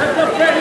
Essa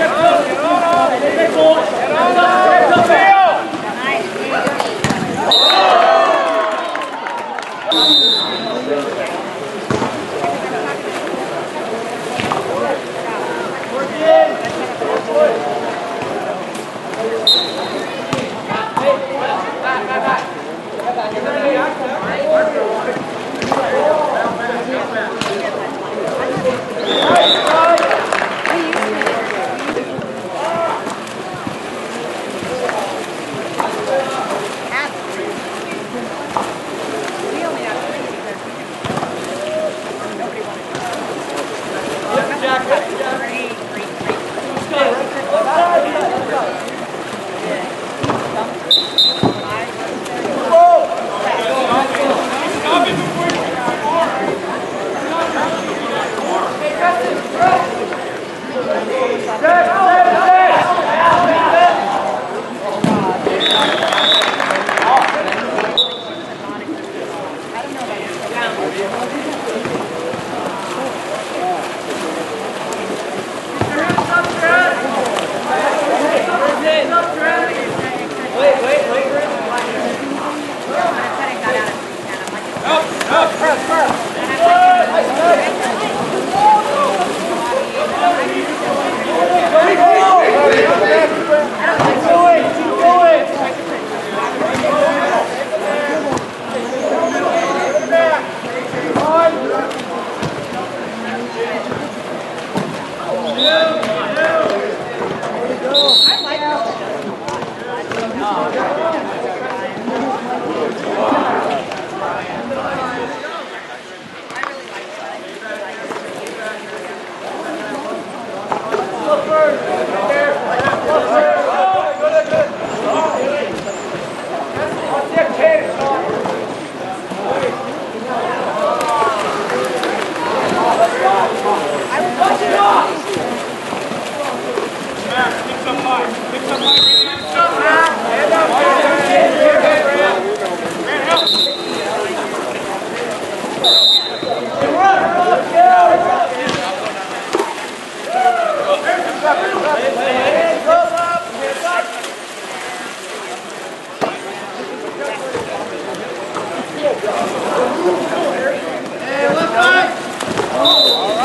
Hey, left back!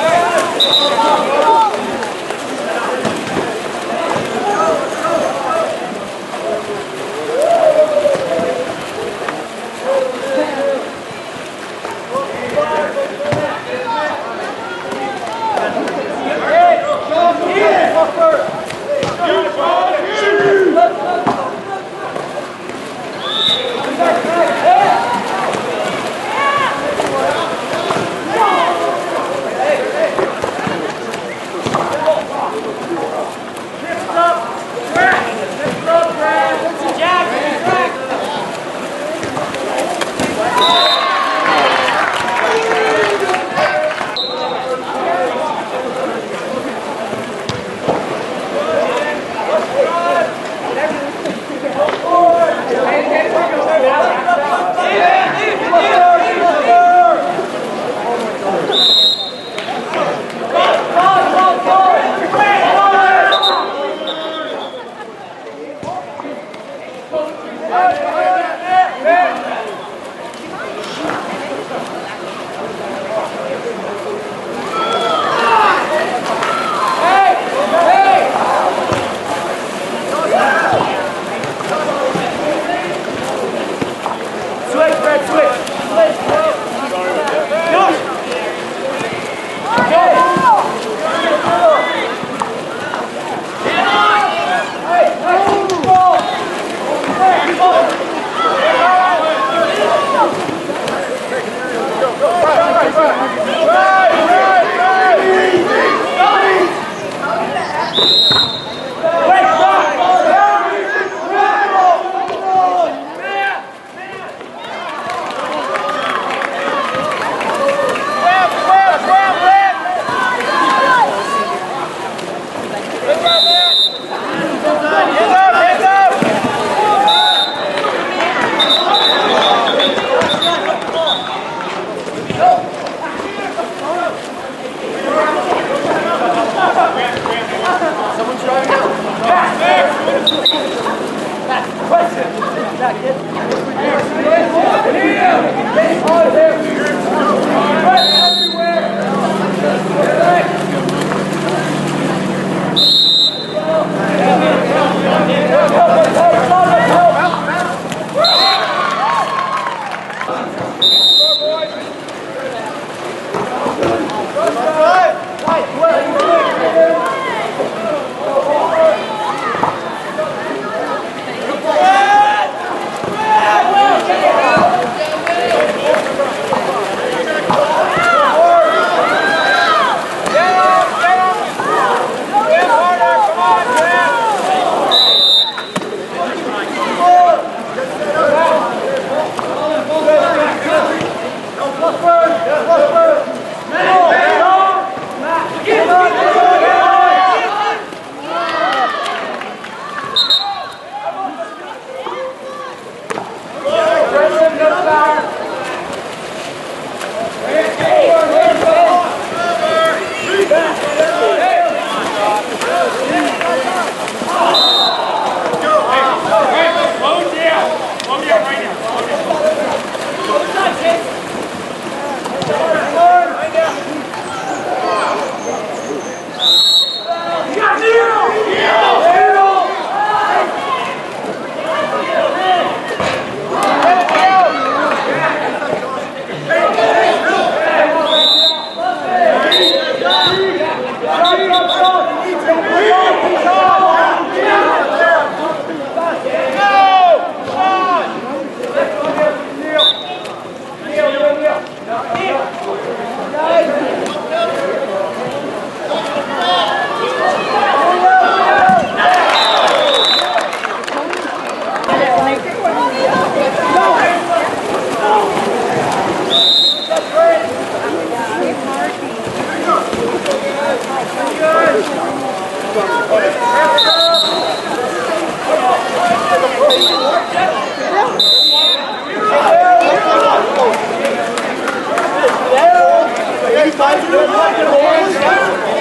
Five to.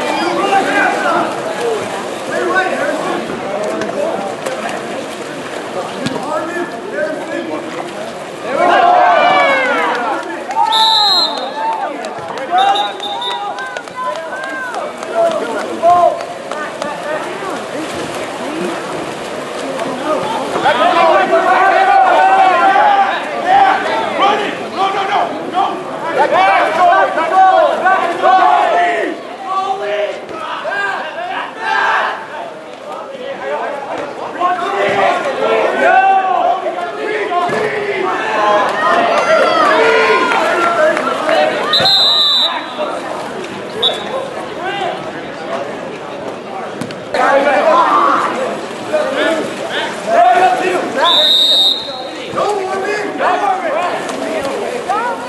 Go,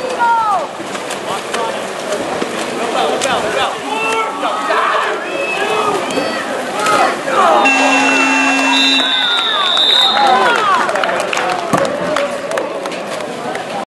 Eagle! Look out, look out, look out.